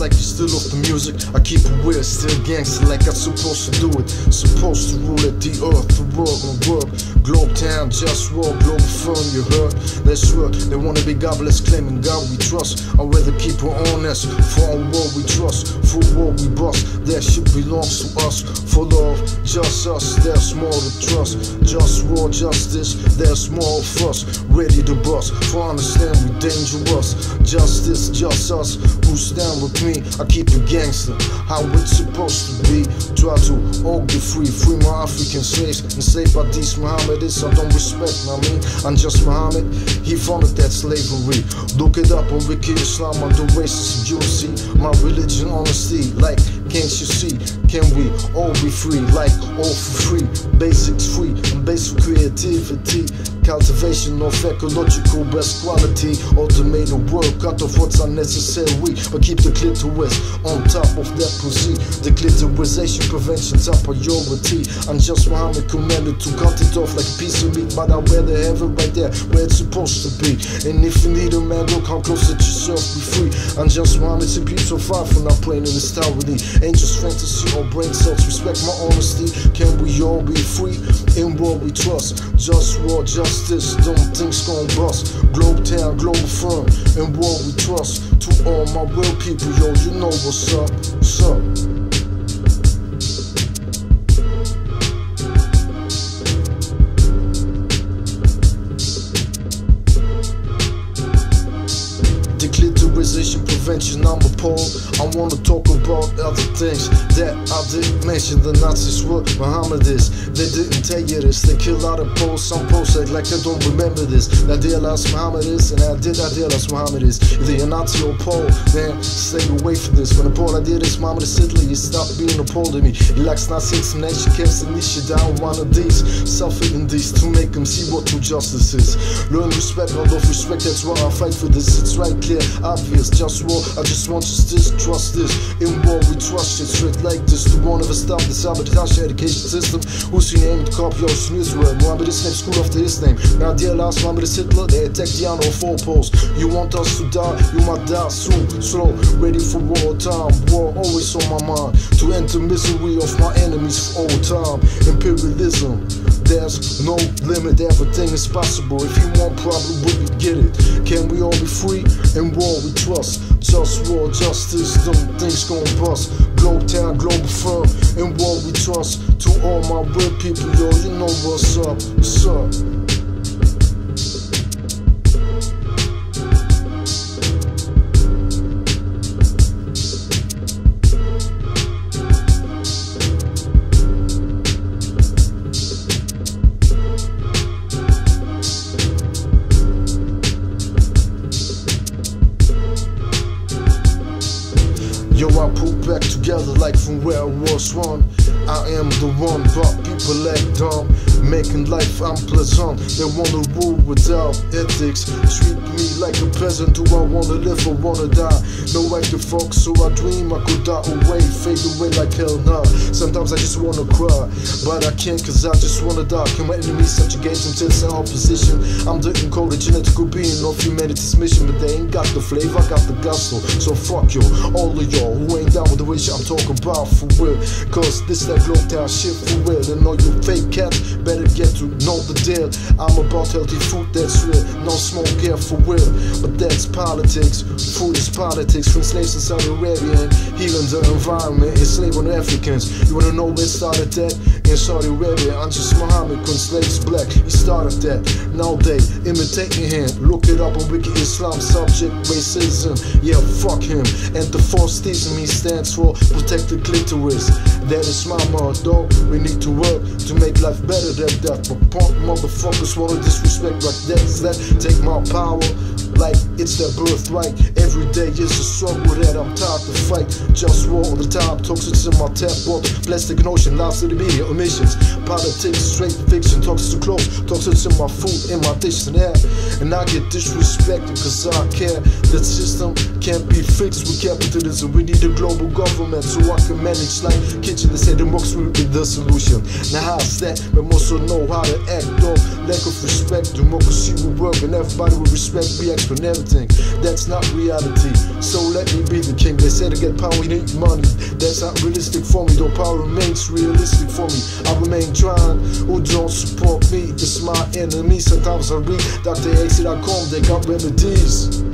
like you still off the music. I keep it weird, still gangster like I'm supposed to do it. Supposed to rule the earth, the world, my work. Globe town, just war, global firm, you heard? Let's work. They wanna be godless, claiming God we trust. I'd rather keep it honest. For our war we trust, for war we bust. That shit belongs to us. For love, just us, there's more to trust. Just war, justice, there's more of us. Ready to bust, for understand we dangerous. Justice, just us, who stand with me. I keep it gangster, how it's supposed to be. Try to all get free, free my African slaves. Enslaved by these Mohammedists, I don't respect, I mean. I'm just Muhammad, he founded that slavery. Look it up on Wiki Islam, I'm the racist Jew. See, my religion, honesty, like, can't you see? Can we all be free, like, all for free? Basics free, and basic creativity. Cultivation of ecological best quality. Automated work, cut off what's unnecessary. But keep the clitoris on top of that pussy. The clitorisation prevention top priority. I'm just Muhammad commanded to cut it off like a piece of meat. But I'd rather have it right there where it's supposed to be. And if you need a man, look how close that yourself be free. I'm just Muhammad, it's so far from not playing in this tower. Just fantasy or brain cells. Respect my honesty. Can we all be free in what we trust? Just war, justice. Don't think's gon' bust. Globe town, global firm, in what we trust. To all my real people, yo, you know what's up. What's up? Prevention, I'm appalled. I wanna talk about other things that I didn't mention. The Nazis were Mohammedists. They didn't tell you this. They killed out of Poles. Some Poles act like I don't remember this. I realize Mohammedists, and I did I realize Mohammedists. Either you're Nazi or Pole, man, stay away from this. When the Pole I did this, Mohammed Hitler, you stop being a Pole to me. He likes Nazi explanation, camps and this shit down one of these. Self-eating these to make them see what true justice is. Learn respect, out respect, that's why I fight for this. It's right clear, obvious, just I just want justice, trust this. In war, we trust shit straight like this. The one of us stop the sabotage education system. Who's your name? The copy of Israel. Mohammed is named school after his name. Now, dear last Mohammed is Hitler. They attacked the honor of four poles. You want us to die? You might die soon. Slow, ready for war time. War always on my mind. To end the misery of my enemies for all time. Imperialism. There's no limit, everything is possible. If you want probably can get it. Can we all be free? And war we trust. Just war, justice, them things gon' bust. Globe town, global firm. and war we trust. To all my real people, yo, you know what's up. What's up? Yo, I put back together like from where I was one. I am the one, but people act dumb. Making life unpleasant. They wanna rule without ethics. Treat me like a peasant. Do I wanna live or wanna die? No right to fuck, so I dream I could die away, fade away like hell nah. Sometimes I just wanna cry, but I can't cause I just wanna die. Can my enemies subjugate them to the opposition? I'm the encoded genetical being of humanity's mission, but they ain't got the flavor, I got the gusto. So fuck you, all of y'all who ain't down with the wish I'm talking about for real. Cause this that globe town shit for real. And all you fake cats better get to know the deal. I'm about healthy food that's real, no smoke here for real. But that's politics, food is politics. From slaves in Saudi Arabia healing the environment, enslaving Africans. You wanna know where started that? In Saudi Arabia, I'm just Muhammad, when slaves black, he started that. Now they imitating him. Look it up on Wiki Islam, subject racism. Yeah, fuck him. And the false theism he stands for, protect the clitoris. That is my motto. We need to work to make life better than that. But punk motherfuckers wanna disrespect like that. That take my power like it's their birthright. Every day is a struggle that I'm tired to fight. Just war all the time, toxins in my tap water, plastic ocean, lives to the media, emissions, politics, straight fiction, talks too clothes, talks in my food, in my dish And I get disrespected cause I care. The system can't be fixed with capitalism. We need a global government so I can manage like kitchen. They say the will be the solution. Now how's that? But most don't know how to act though. Lack of respect, democracy will work and everybody will respect we expert everything. That's not reality. So let me be the king. They say to get power, we need money. That's not realistic for me, though power remains realistic for me. I remain trying who don't support me. It's my enemy. Sometimes I read drexit.com, they got remedies.